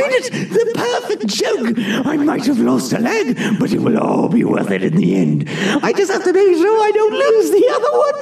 find it! The perfect joke! I might have lost a leg, but it will all be worth it in the end. I just have to make sure I don't lose the other one.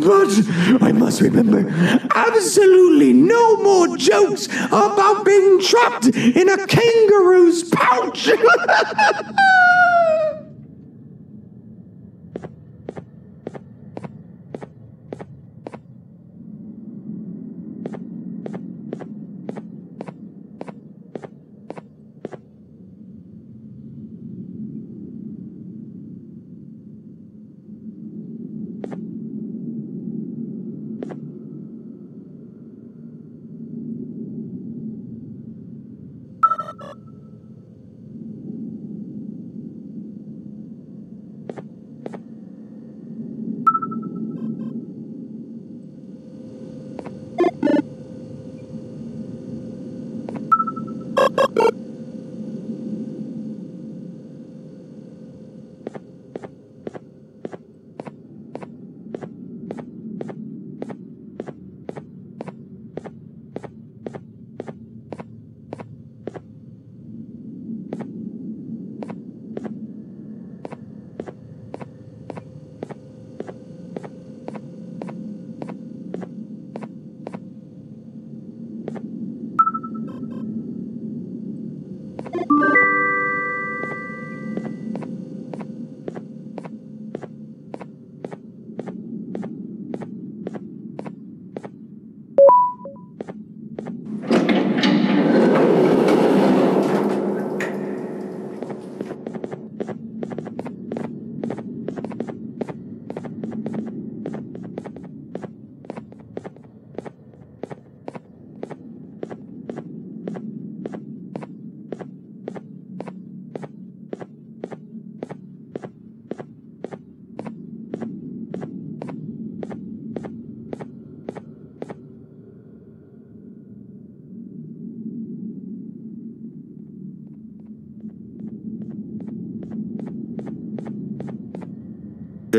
but I must remember absolutely no more jokes about being trapped in a kangaroo's pouch.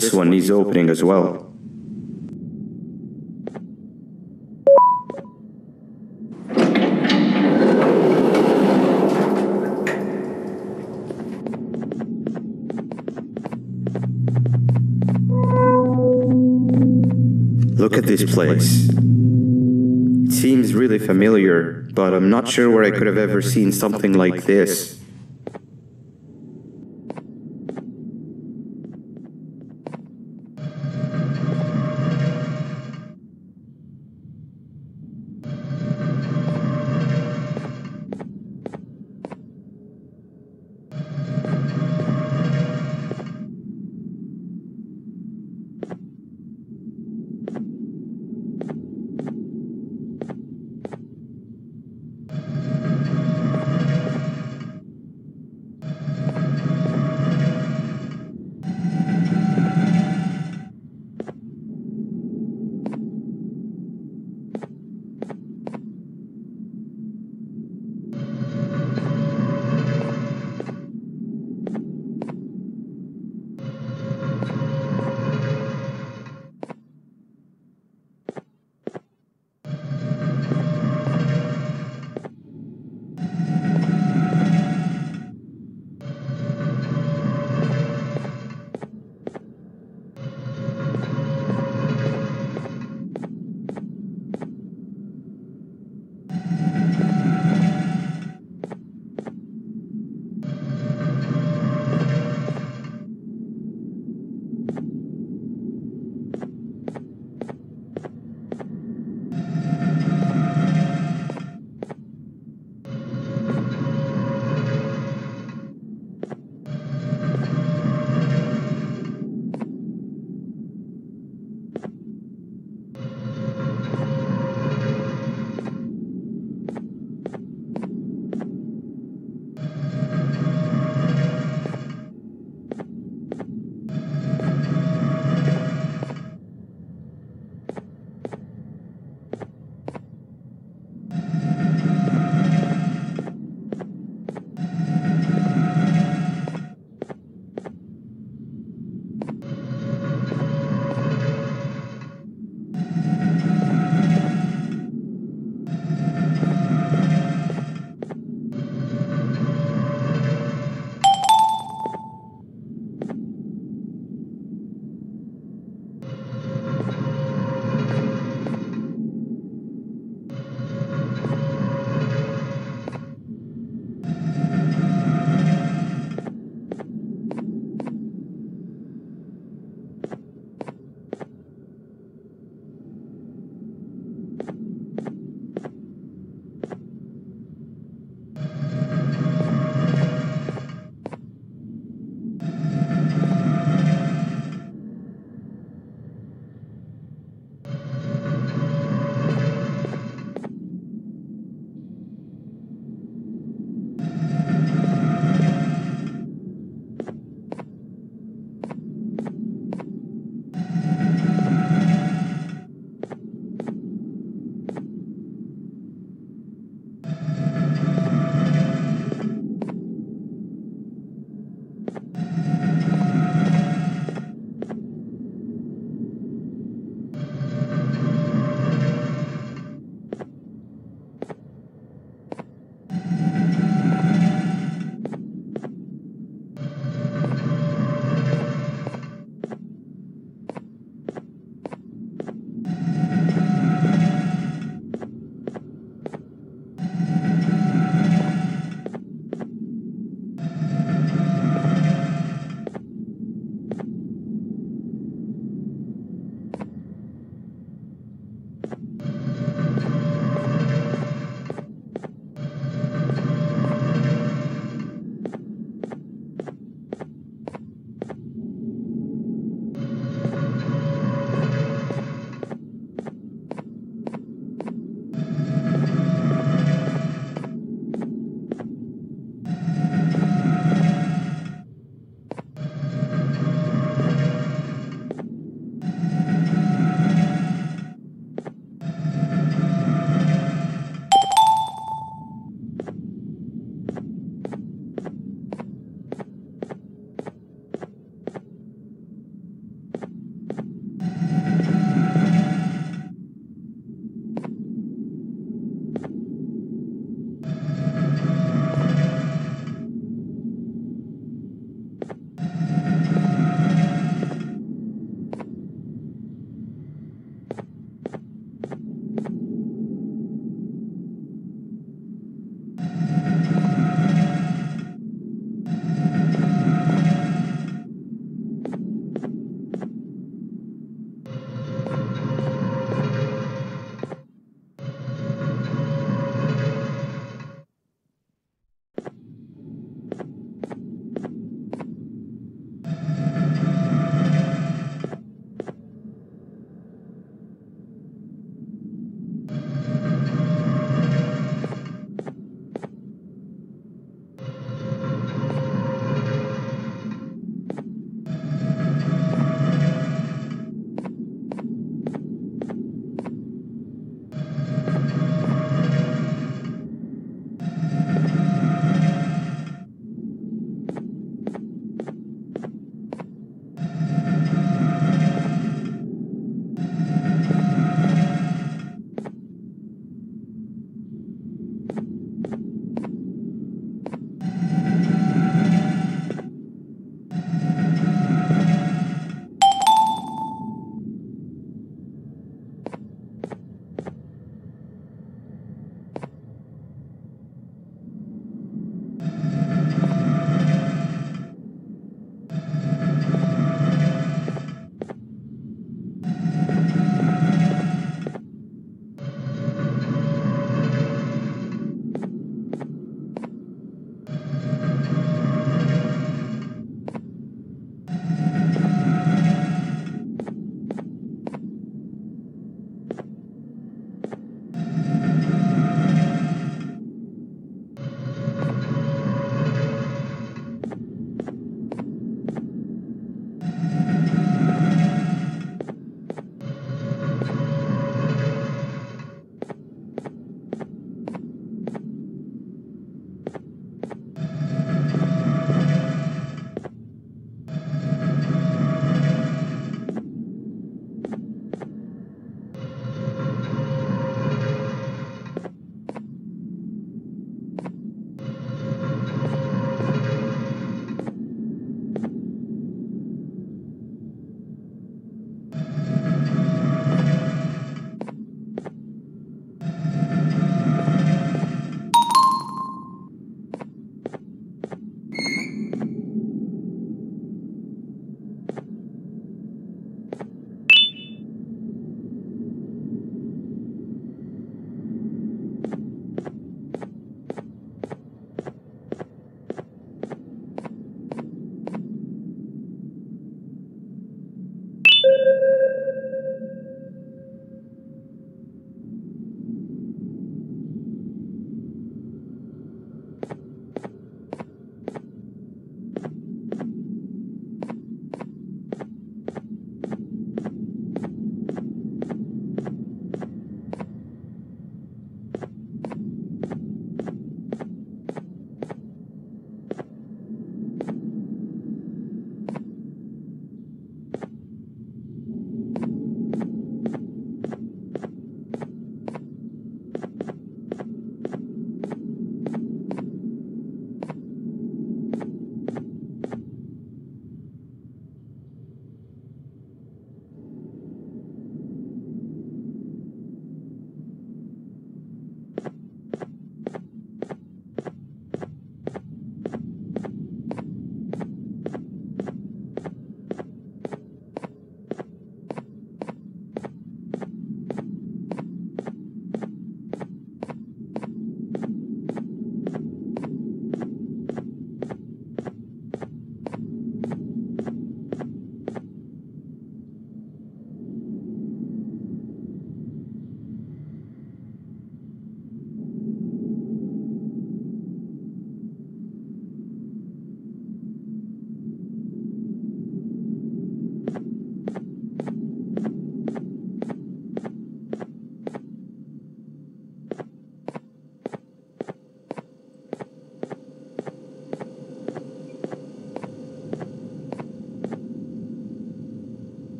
This one needs opening as well. Look at this place. It seems really familiar, but I'm not sure where I could have ever seen something like this.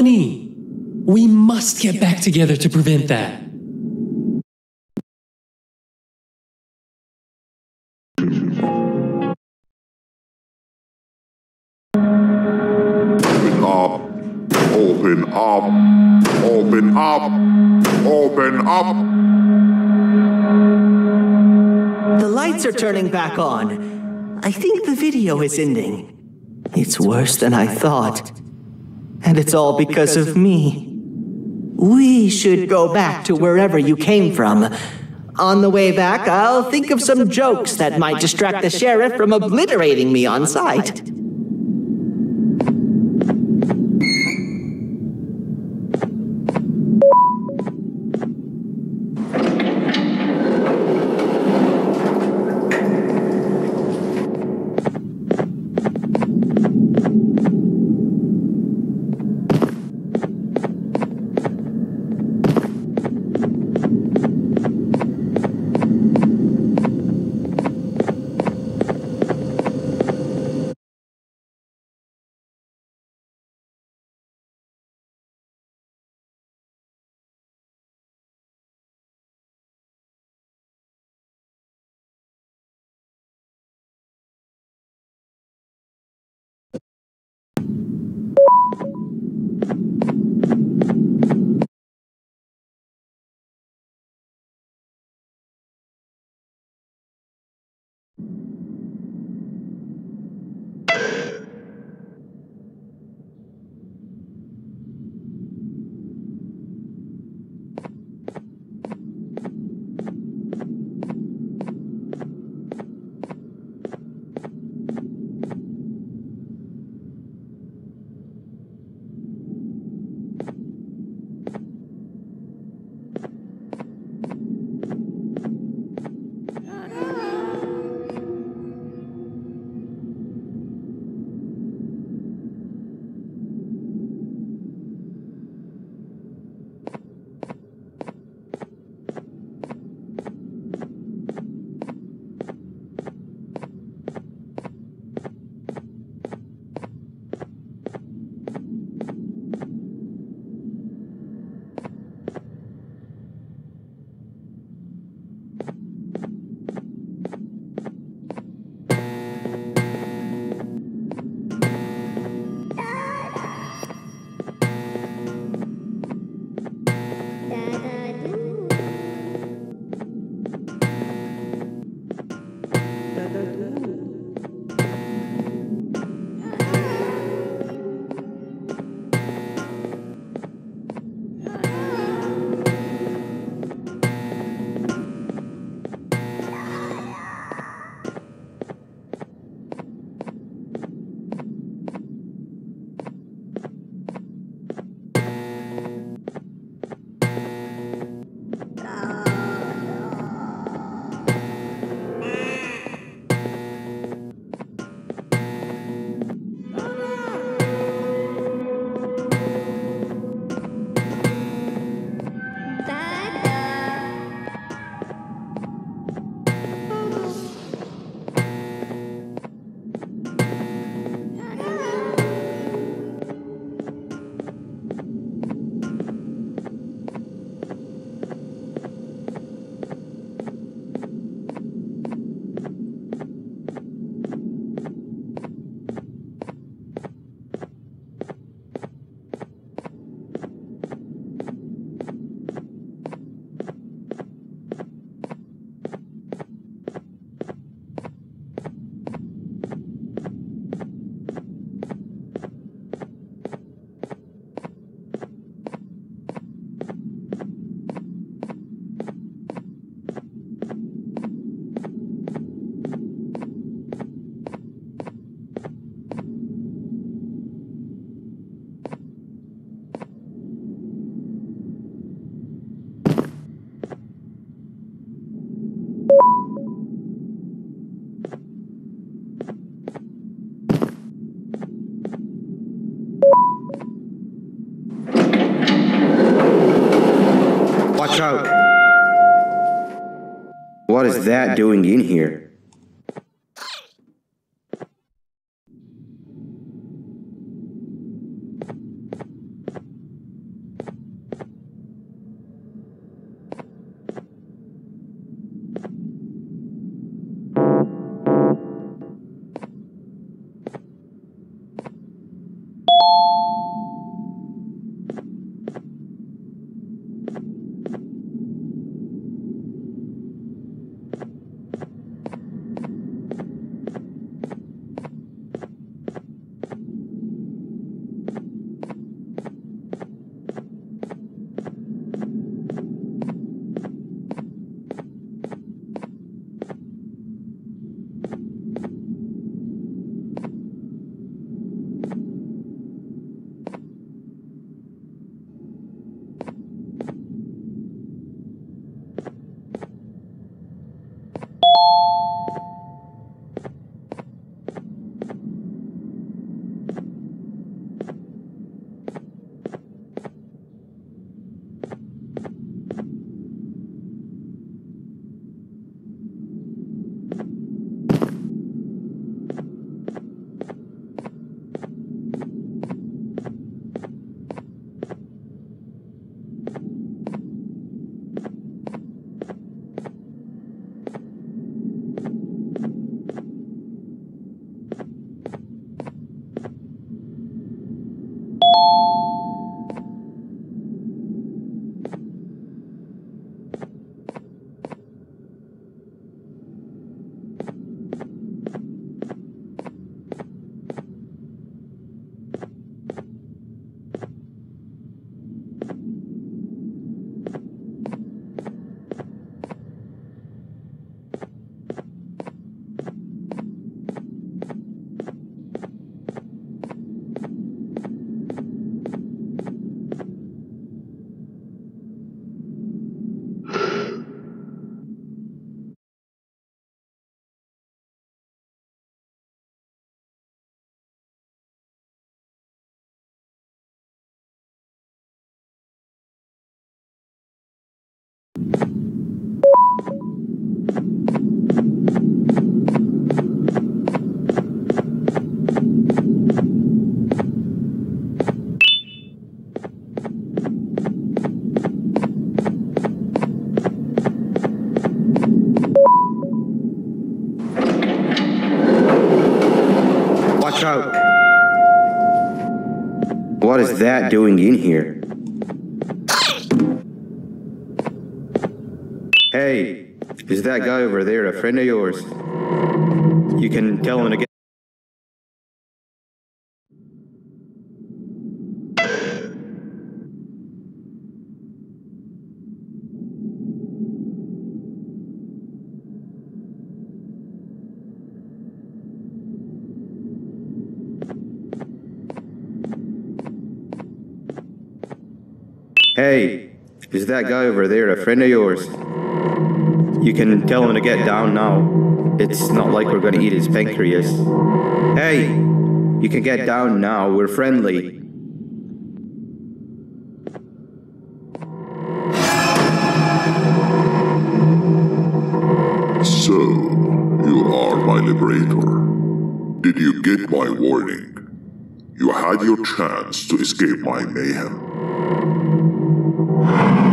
Bunny! We must get back together to prevent that. Open up. Open up. Open up. Open up. The lights are turning back on. I think the video is ending. It's worse than I thought. And it's all because of me. We should go back to wherever you came from. On the way back, I'll think of some jokes that might distract the sheriff from obliterating me on sight. What is that doing in here? Doing in here? Hey, is that guy over there a friend of yours? You can tell him to get. Hey, is that guy over there a friend of yours? You can tell him to get down now. It's not like we're gonna eat his pancreas. Hey, you can get down now. We're friendly. So, you are my liberator. Did you get my warning? You had your chance to escape my mayhem. Música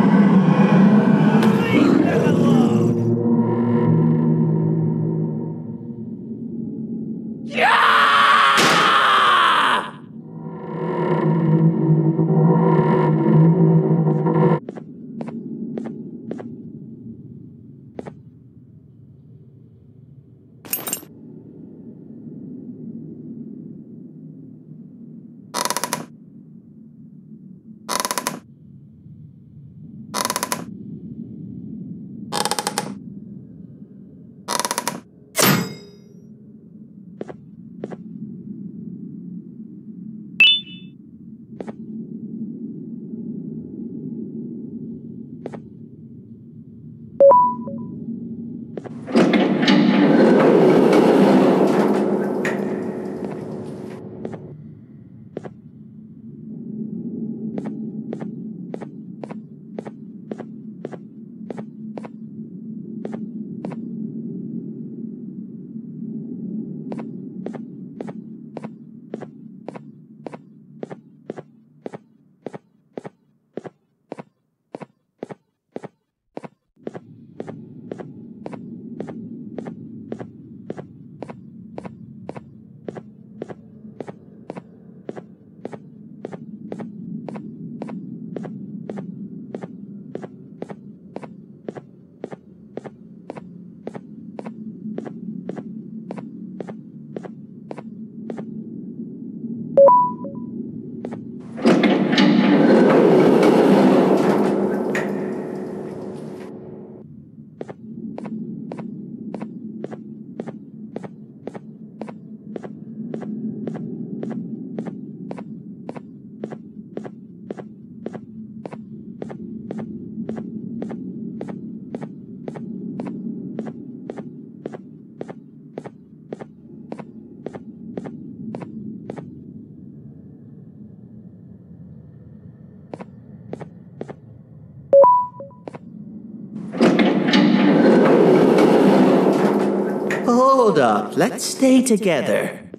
Let's stay together.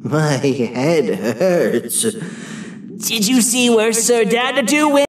My head hurts. Did you see where Sir Dadadoo went?